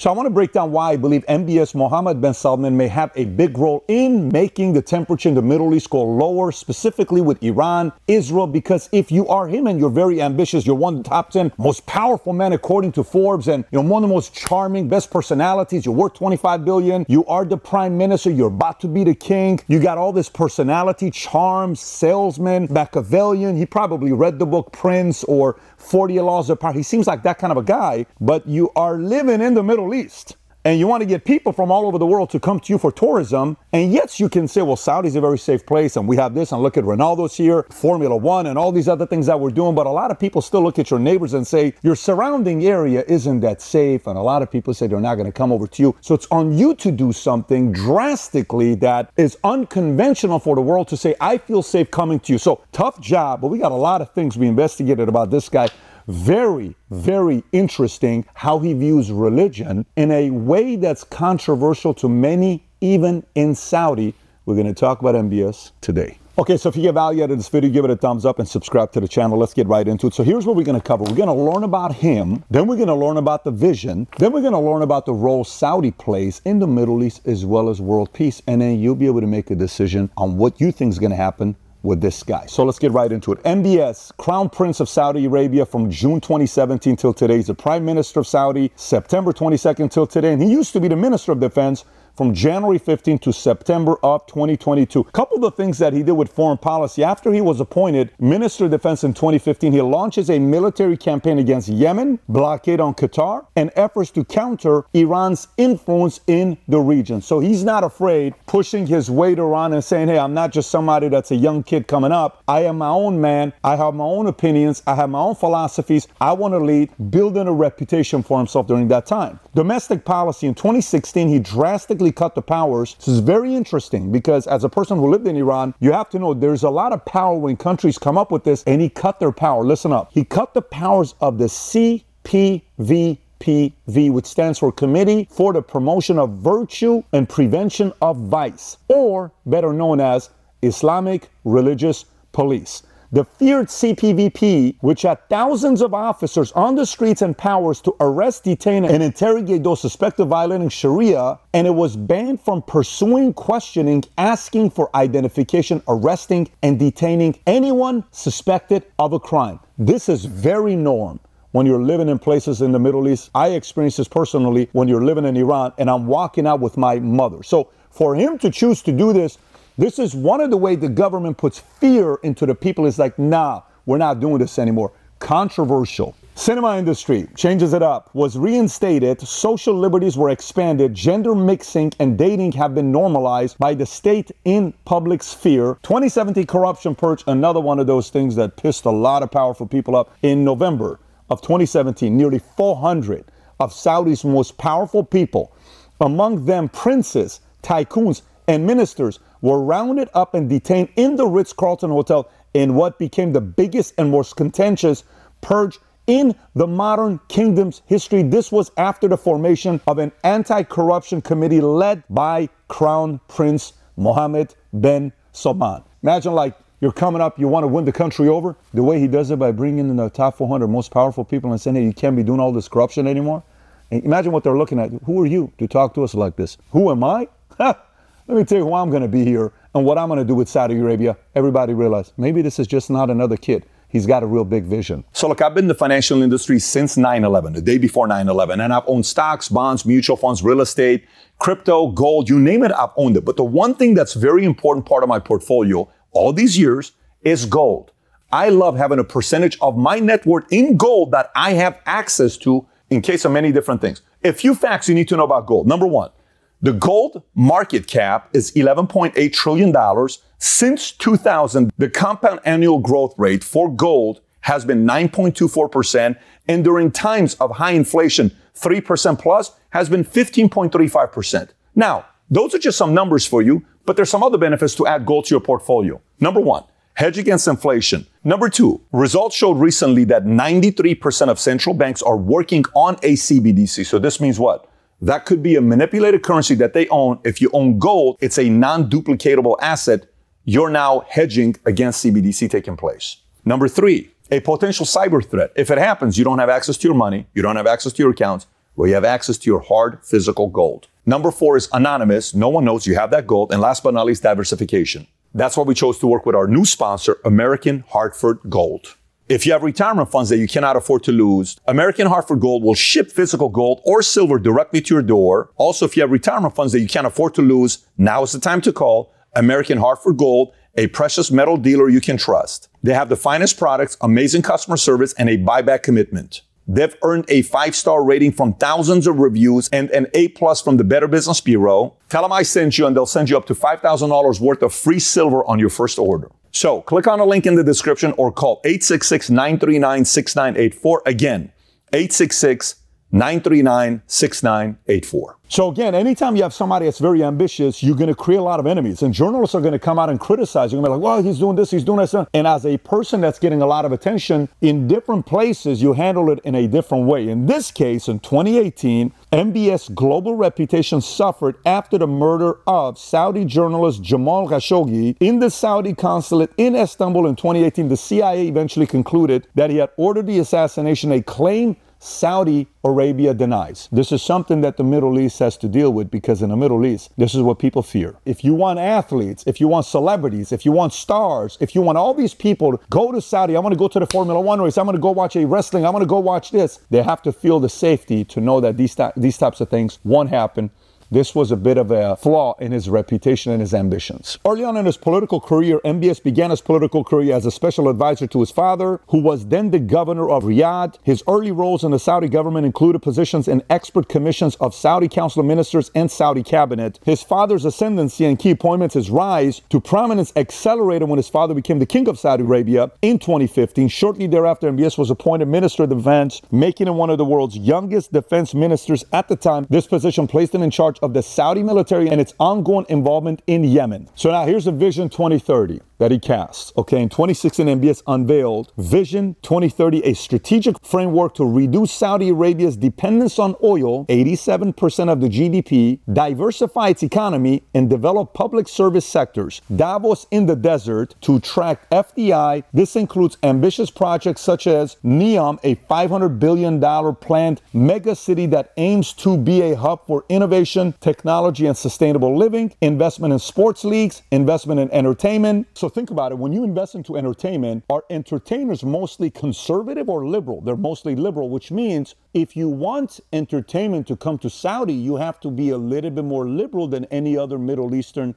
So I want to break down why I believe MBS Mohammed bin Salman may have a big role in making the temperature in the Middle East go lower, specifically with Iran, Israel, because if you are him and you're very ambitious, you're one of the top 10 most powerful men according to Forbes, and you're one of the most charming, best personalities, you're worth 25 billion, you are the prime minister, you're about to be the king, you got all this personality, charm, salesman, Machiavellian. He probably read the book Prince or 40 Laws apart. He seems like that kind of a guy, but you are living in the Middle East and you want to get people from all over the world to come to you for tourism. And yes, you can say, well, Saudi's a very safe place and we have this and look at Ronaldo's here, Formula One and all these other things that we're doing. But a lot of people still look at your neighbors and say, your surrounding area isn't that safe. And a lot of people say they're not going to come over to you. So it's on you to do something drastically that is unconventional for the world to say, I feel safe coming to you. So tough job, but we got a lot of things we investigated about this guy very, very interesting how he views religion in a way that's controversial to many, even in Saudi. We're going to talk about MBS today. Okay, so if you get value out of this video, give it a thumbs up and subscribe to the channel. Let's get right into it. So here's what we're going to cover. We're going to learn about him, then we're going to learn about the vision, then we're going to learn about the role Saudi plays in the Middle East as well as world peace, and then you'll be able to make a decision on what you think is going to happen with this guy. So let's get right into it. MBS, Crown Prince of Saudi Arabia from June 2017 till today. He's the Prime Minister of Saudi, September 22nd till today. And he used to be the Minister of Defense from January 15 to September of 2022. A couple of the things that he did with foreign policy after he was appointed Minister of Defense in 2015, he launches a military campaign against Yemen, blockade on Qatar, and efforts to counter Iran's influence in the region. So he's not afraid pushing his weight around and saying, hey, I'm not just somebody that's a young kid coming up. I am my own man. I have my own opinions. I have my own philosophies. I want to lead, building a reputation for himself during that time. Domestic policy in 2016, he drastically cut the powers. This is very interesting because as a person who lived in Iran, you have to know there's a lot of power when countries come up with this, and he cut their power. Listen up. He cut the powers of the CPV PV, which stands for Committee for the Promotion of Virtue and Prevention of Vice, or better known as Islamic Religious Police. The feared CPVP, which had thousands of officers on the streets and powers to arrest, detain, and interrogate those suspected of violating Sharia, and it was banned from pursuing, questioning, asking for identification, arresting, and detaining anyone suspected of a crime. This is very norm when you're living in places in the Middle East. I experienced this personally when you're living in Iran and I'm walking out with my mother. So for him to choose to do this this is one of the ways the government puts fear into the people. It's like, nah, we're not doing this anymore. Controversial. Cinema industry changes it up, was reinstated, social liberties were expanded, gender mixing and dating have been normalized by the state in public sphere. 2017 corruption purge, another one of those things that pissed a lot of powerful people up. In November of 2017, nearly 400 of Saudi's most powerful people, among them princes, tycoons, and ministers, were rounded up and detained in the Ritz Carlton Hotel in what became the biggest and most contentious purge in the modern kingdom's history. This was after the formation of an anti corruption committee led by Crown Prince Mohammed bin Salman. Imagine, like, you're coming up, you want to win the country over. The way he does it by bringing in the top 400 most powerful people and saying, hey, you can't be doing all this corruption anymore. And imagine what they're looking at. Who are you to talk to us like this? Who am I? Let me tell you who I'm going to be here and what I'm going to do with Saudi Arabia. Everybody realize maybe this is just not another kid. He's got a real big vision. So, look, I've been in the financial industry since 9 11, the day before 9 11, and I've owned stocks, bonds, mutual funds, real estate, crypto, gold, you name it, I've owned it. But the one thing that's very important part of my portfolio all these years is gold. I love having a percentage of my net worth in gold that I have access to in case of many different things. A few facts you need to know about gold. Number one, the gold market cap is $11.8 trillion. Since 2000, the compound annual growth rate for gold has been 9.24%, and during times of high inflation, 3% plus, has been 15.35%. Now, those are just some numbers for you, but there's some other benefits to add gold to your portfolio. Number one, hedge against inflation. Number two, results showed recently that 93% of central banks are working on a CBDC. So this means what? That could be a manipulated currency that they own. If you own gold, it's a non duplicatable asset. You're now hedging against CBDC taking place. Number three, a potential cyber threat. If it happens, you don't have access to your money, you don't have access to your accounts. where you have access to your hard physical gold. Number four is anonymous. No one knows you have that gold. And last but not least, diversification. That's why we chose to work with our new sponsor, American Hartford Gold. If you have retirement funds that you cannot afford to lose, American Hartford Gold will ship physical gold or silver directly to your door. Also, if you have retirement funds that you can't afford to lose, now is the time to call American Hartford Gold, a precious metal dealer you can trust. They have the finest products, amazing customer service, and a buyback commitment. They've earned a five star rating from thousands of reviews and an A plus from the Better Business Bureau. Tell them I sent you and they'll send you up to $5,000 worth of free silver on your first order. So click on a link in the description or call 866 939 6984. Again, 866 939 6984. So again, anytime you have somebody that's very ambitious, you're going to create a lot of enemies. And journalists are going to come out and criticize. You're going to be like, well, he's doing this, he's doing this. And as a person that's getting a lot of attention in different places, you handle it in a different way. In this case, in 2018, MBS global reputation suffered after the murder of Saudi journalist Jamal Khashoggi in the Saudi consulate in Istanbul in 2018. The CIA eventually concluded that he had ordered the assassination, a claim Saudi Arabia denies. This is something that the Middle East has to deal with because in the Middle East, this is what people fear. If you want athletes, if you want celebrities, if you want stars, if you want all these people to go to Saudi, I want to go to the Formula One race, I'm going to go watch a wrestling, I'm going to go watch this, they have to feel the safety to know that these, these types of things won't happen this was a bit of a flaw in his reputation and his ambitions. Early on in his political career, MBS began his political career as a special advisor to his father, who was then the governor of Riyadh. His early roles in the Saudi government included positions in expert commissions of Saudi Council of Ministers and Saudi cabinet. His father's ascendancy and key appointments, his rise to prominence accelerated when his father became the king of Saudi Arabia in 2015. Shortly thereafter, MBS was appointed Minister of Defense, making him one of the world's youngest defense ministers at the time. This position placed him in charge of the Saudi military and its ongoing involvement in Yemen. So now here's a Vision 2030 that he casts. Okay, in 2016, MBS unveiled Vision 2030, a strategic framework to reduce Saudi Arabia's dependence on oil, 87% of the GDP, diversify its economy, and develop public service sectors. Davos in the desert to attract FDI. This includes ambitious projects such as NEOM, a $500 billion planned mega city that aims to be a hub for innovation, technology, and sustainable living, investment in sports leagues, investment in entertainment. So think about it. When you invest into entertainment, are entertainers mostly conservative or liberal? They're mostly liberal, which means if you want entertainment to come to Saudi, you have to be a little bit more liberal than any other Middle Eastern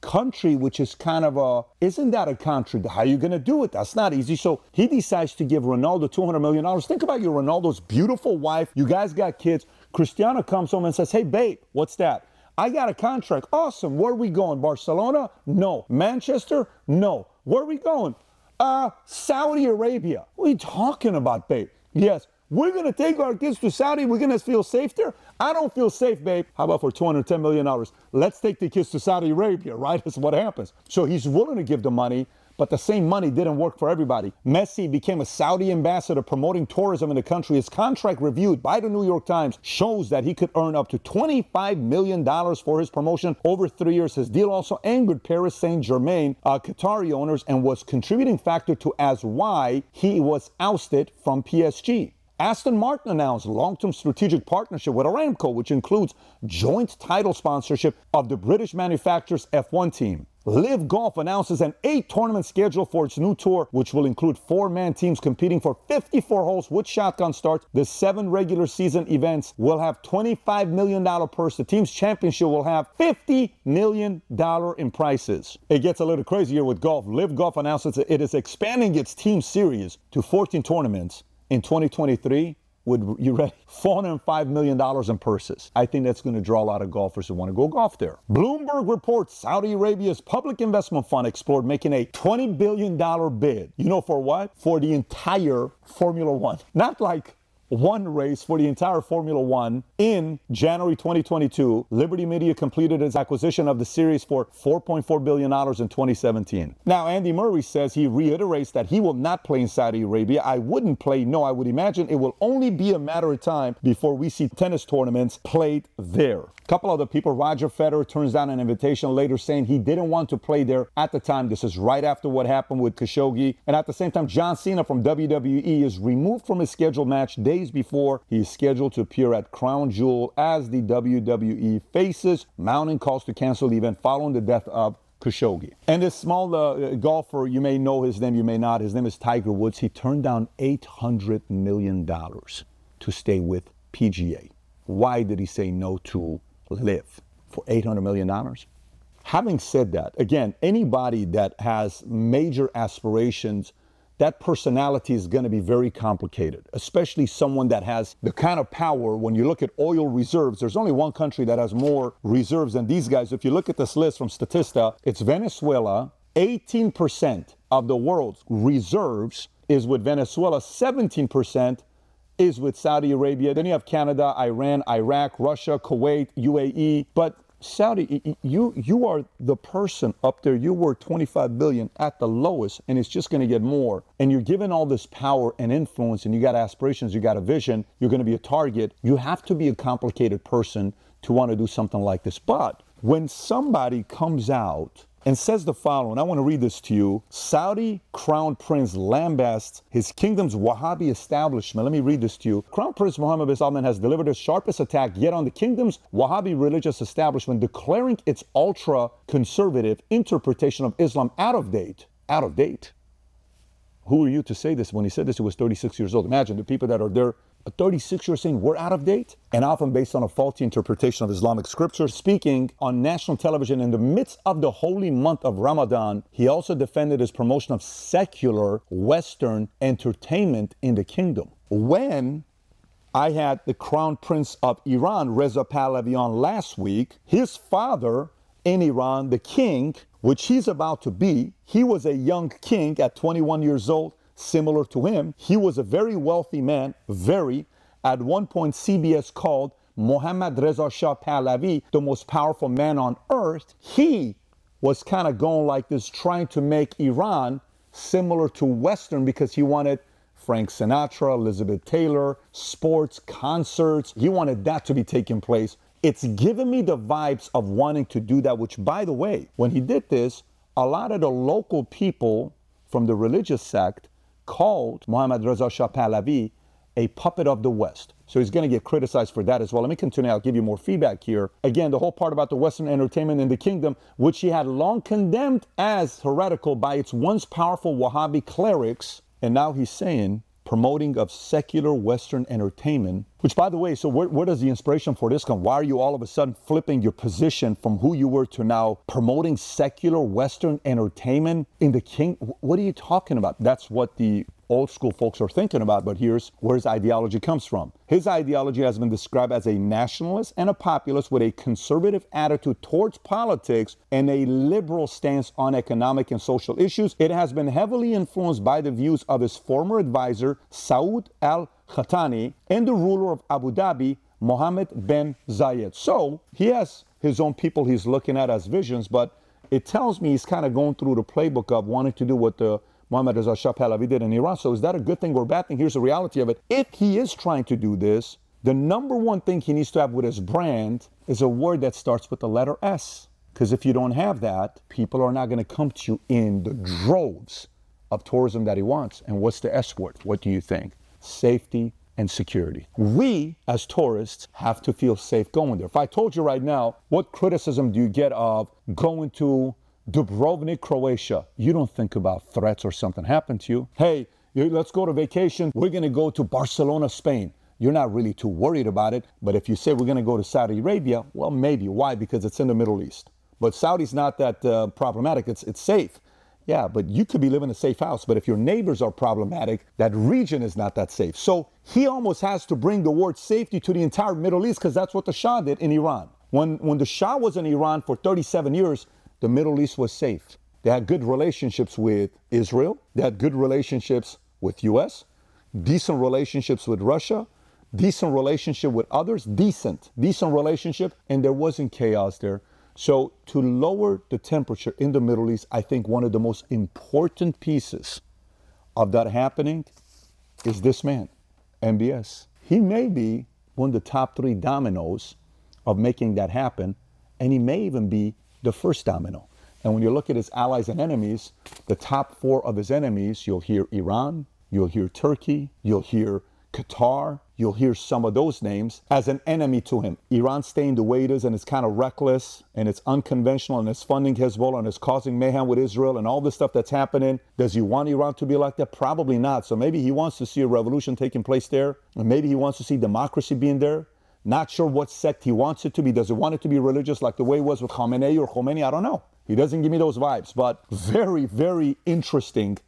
country, which is kind of a, isn't that a country? How are you going to do it? That's not easy. So he decides to give Ronaldo $200 million. Think about your Ronaldo's beautiful wife. You guys got kids. Cristiano comes home and says, Hey, babe, what's that? I got a contract. Awesome. Where are we going? Barcelona? No. Manchester? No. Where are we going? Uh, Saudi Arabia. What are you talking about, babe? Yes. We're going to take our kids to Saudi. We're going to feel safe there. I don't feel safe, babe. How about for $210 million? Let's take the kids to Saudi Arabia, right? That's what happens. So he's willing to give the money but the same money didn't work for everybody. Messi became a Saudi ambassador promoting tourism in the country. His contract reviewed by the New York Times shows that he could earn up to $25 million for his promotion over three years. His deal also angered Paris Saint-Germain, uh, Qatari owners, and was contributing factor to as why he was ousted from PSG. Aston Martin announced long-term strategic partnership with Aramco, which includes joint title sponsorship of the British manufacturer's F1 team. LIV Golf announces an eight tournament schedule for its new tour, which will include four man teams competing for 54 holes with shotgun starts. The seven regular season events will have $25 million purse. The team's championship will have $50 million in prizes. It gets a little crazier with golf. LIV Golf announces it is expanding its team series to 14 tournaments in 2023 would you ready? $405 million in purses. I think that's going to draw a lot of golfers who want to go golf there. Bloomberg reports Saudi Arabia's public investment fund explored making a $20 billion bid. You know for what? For the entire Formula One. Not like one race for the entire Formula One in January 2022. Liberty Media completed its acquisition of the series for $4.4 billion in 2017. Now, Andy Murray says he reiterates that he will not play in Saudi Arabia. I wouldn't play, no, I would imagine it will only be a matter of time before we see tennis tournaments played there. A couple other people, Roger Federer turns down an invitation later saying he didn't want to play there at the time. This is right after what happened with Khashoggi. And at the same time, John Cena from WWE is removed from his scheduled match day days before he is scheduled to appear at Crown Jewel as the WWE faces mounting calls to cancel the event following the death of Khashoggi. And this small uh, golfer, you may know his name, you may not. His name is Tiger Woods. He turned down $800 million to stay with PGA. Why did he say no to LIV for $800 million? Having said that, again, anybody that has major aspirations that personality is going to be very complicated, especially someone that has the kind of power. When you look at oil reserves, there's only one country that has more reserves than these guys. If you look at this list from Statista, it's Venezuela. 18% of the world's reserves is with Venezuela, 17% is with Saudi Arabia. Then you have Canada, Iran, Iraq, Russia, Kuwait, UAE. But Saudi, you you are the person up there. You were 25 billion at the lowest, and it's just going to get more. And you're given all this power and influence, and you got aspirations, you got a vision. You're going to be a target. You have to be a complicated person to want to do something like this. But when somebody comes out and says the following. I want to read this to you. Saudi Crown Prince lambasts his kingdom's Wahhabi establishment. Let me read this to you. Crown Prince Mohammed bin Salman has delivered his sharpest attack yet on the kingdom's Wahhabi religious establishment, declaring its ultra conservative interpretation of Islam out of date. Out of date. Who are you to say this? When he said this, he was 36 years old. Imagine the people that are there a 36 year saying we're out of date and often based on a faulty interpretation of Islamic scripture. Speaking on national television in the midst of the holy month of Ramadan, he also defended his promotion of secular Western entertainment in the kingdom. When I had the crown prince of Iran, Reza Pahlavi, on last week, his father in Iran, the king, which he's about to be, he was a young king at 21 years old similar to him. He was a very wealthy man, very. At one point, CBS called Mohammad Reza Shah Pahlavi the most powerful man on earth. He was kind of going like this, trying to make Iran similar to Western because he wanted Frank Sinatra, Elizabeth Taylor, sports, concerts. He wanted that to be taking place. It's given me the vibes of wanting to do that, which, by the way, when he did this, a lot of the local people from the religious sect called Mohammad Reza Shah Pahlavi a puppet of the West. So he's going to get criticized for that as well. Let me continue. I'll give you more feedback here. Again, the whole part about the Western entertainment in the kingdom, which he had long condemned as heretical by its once powerful Wahhabi clerics. And now he's saying promoting of secular Western entertainment, which, by the way, so where, where, does the inspiration for this come? Why are you all of a sudden flipping your position from who you were to now promoting secular Western entertainment in the king? What are you talking about? That's what the old school folks are thinking about, but here's where his ideology comes from. His ideology has been described as a nationalist and a populist with a conservative attitude towards politics and a liberal stance on economic and social issues. It has been heavily influenced by the views of his former advisor, Saud al Qahtani, and the ruler of Abu Dhabi, Mohammed bin Zayed. So he has his own people he's looking at as visions, but it tells me he's kind of going through the playbook of wanting to do what the Mohammad Reza Shah Pahlavi did in Iran. So is that a good thing or a bad thing? Here's the reality of it. If he is trying to do this, the number one thing he needs to have with his brand is a word that starts with the letter S. Because if you don't have that, people are not going to come to you in the droves of tourism that he wants. And what's the S word? What do you think? Safety and security. We, as tourists, have to feel safe going there. If I told you right now, what criticism do you get of going to Dubrovnik, Croatia, you don't think about threats or something happened to you. Hey, let's go to vacation. We're going to go to Barcelona, Spain. You're not really too worried about it. But if you say we're going to go to Saudi Arabia, well, maybe. Why? Because it's in the Middle East. But Saudi's not that uh, problematic. It's, it's safe. Yeah, but you could be living in a safe house. But if your neighbors are problematic, that region is not that safe. So he almost has to bring the word safety to the entire Middle East because that's what the Shah did in Iran. When, when the Shah was in Iran for 37 years, the Middle East was safe. They had good relationships with Israel. They had good relationships with US, decent relationships with Russia, decent relationship with others, decent, decent relationship, and there wasn't chaos there. So to lower the temperature in the Middle East, I think one of the most important pieces of that happening is this man, MBS. He may be one of the top three dominoes of making that happen, and he may even be the first domino. And when you look at his allies and enemies, the top four of his enemies, you'll hear Iran, you'll hear Turkey, you'll hear Qatar, you'll hear some of those names as an enemy to him. Iran staying the way it is and it's kind of reckless and it's unconventional and it's funding Hezbollah and it's causing mayhem with Israel and all this stuff that's happening. Does he want Iran to be like that? Probably not. So maybe he wants to see a revolution taking place there and maybe he wants to see democracy being there. Not sure what sect he wants it to be. Does he want it to be religious like the way it was with Khamenei or Khomeini? I don't know. He doesn't give me those vibes, but very, very interesting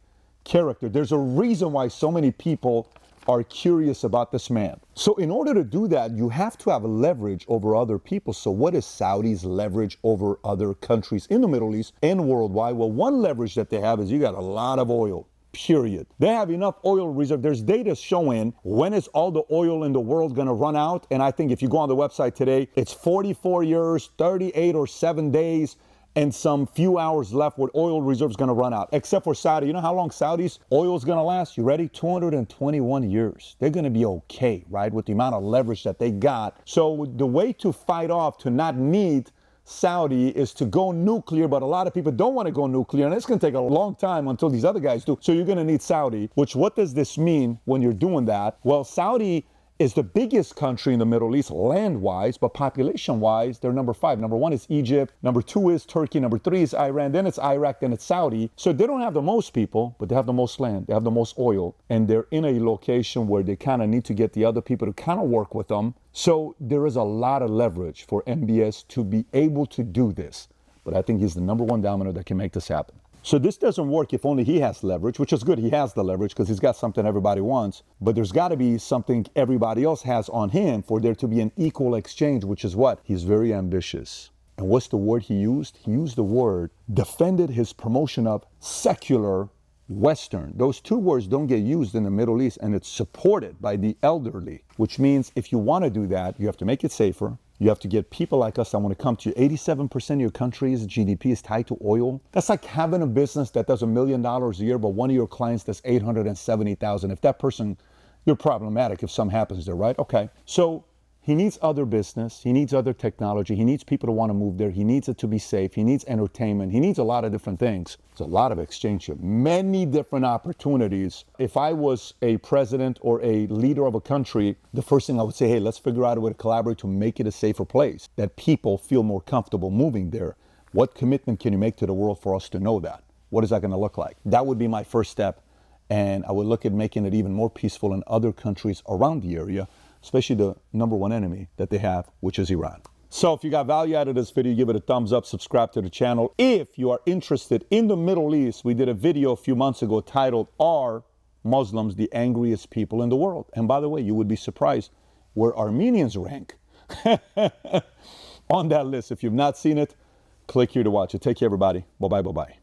character. There's a reason why so many people are curious about this man. So, in order to do that, you have to have leverage over other people. So, what is Saudi's leverage over other countries in the Middle East and worldwide? Well, one leverage that they have is you got a lot of oil. Period. They have enough oil reserve. There's data showing when is all the oil in the world going to run out. And I think if you go on the website today, it's 44 years, 38 or 7 days and some few hours left where oil reserves going to run out, except for Saudi. You know how long Saudi's oil is going to last? You ready? 221 years. They're going to be okay, right, with the amount of leverage that they got. So the way to fight off to not need Saudi is to go nuclear, but a lot of people don't want to go nuclear, and it's going to take a long time until these other guys do. So you're going to need Saudi, which what does this mean when you're doing that? Well, Saudi is the biggest country in the Middle East land wise, but population wise, they're number five. Number one is Egypt, number two is Turkey, number three is Iran, then it's Iraq, then it's Saudi. So they don't have the most people, but they have the most land, they have the most oil, and they're in a location where they kind of need to get the other people to kind of work with them. So there is a lot of leverage for MBS to be able to do this. But I think he's the number one domino that can make this happen. So this doesn't work if only he has leverage, which is good. He has the leverage because he's got something everybody wants. But there's got to be something everybody else has on him for there to be an equal exchange, which is what? He's very ambitious. And what's the word he used? He used the word defended his promotion of secular Western. Those two words don't get used in the Middle East and it's supported by the elderly, which means if you want to do that, you have to make it safer. You have to get people like us that want to come to you. 87% of your country's GDP is tied to oil. That's like having a business that does a million dollars a year, but one of your clients does 870,000. If that person, you're problematic if something happens there, right? Okay. So he needs other business. He needs other technology. He needs people to want to move there. He needs it to be safe. He needs entertainment. He needs a lot of different things. It's a lot of exchange here, many different opportunities. If I was a president or a leader of a country, the first thing I would say, hey, let's figure out a way to collaborate to make it a safer place that people feel more comfortable moving there. What commitment can you make to the world for us to know that? What is that going to look like? That would be my first step. And I would look at making it even more peaceful in other countries around the area especially the number one enemy that they have, which is Iran. So if you got value out of this video, give it a thumbs up, subscribe to the channel. If you are interested in the Middle East, we did a video a few months ago titled, Are Muslims the Angriest People in the World? And by the way, you would be surprised where Armenians rank on that list. If you've not seen it, click here to watch it. Take care, everybody. Bye-bye, bye-bye.